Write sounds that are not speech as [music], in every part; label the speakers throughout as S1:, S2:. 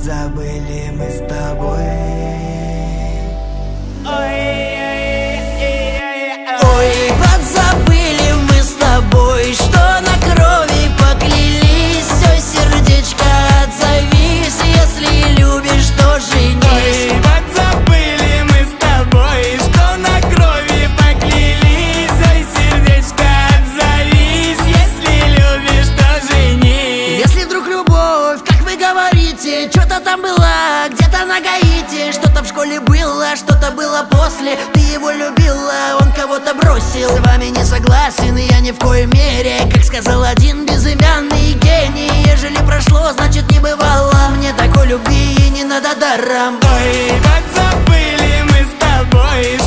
S1: забыли мы с тобой.
S2: Ой.
S1: Говорите, что-то там была, где-то на Гаити. Что-то в школе было, что-то было после. Ты его любила, он кого-то бросил. С вами не согласен, я ни в коей мере. Как сказал один безымянный гений Ежели прошло, значит не бывало. Мне такой любви не надо даром.
S2: Ой, подзабыли мы с тобой,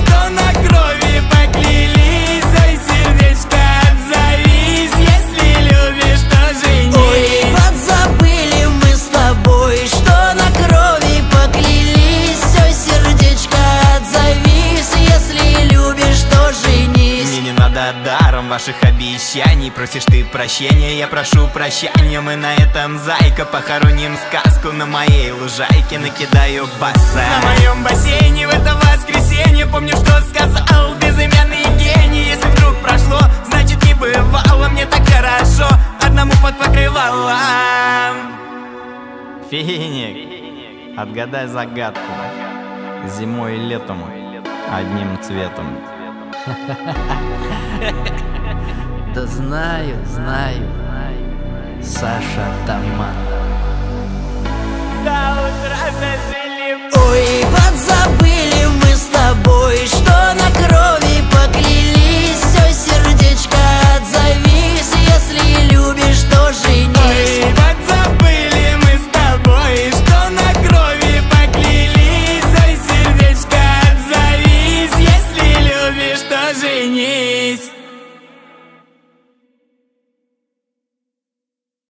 S2: ваших обещаний. Просишь ты прощения, я прошу прощения Мы на этом зайка похороним сказку На моей лужайке. Накидаю баса На моем бассейне в это воскресенье. Помню, что сказал безымянный гений. Если вдруг прошло, значит не бывало. Мне так хорошо, одному под покрывалом.
S3: Финик, отгадай загадку. Зимой и летом одним цветом. [laughs]
S1: Да знаю, знаю, Саша Томат
S2: До утра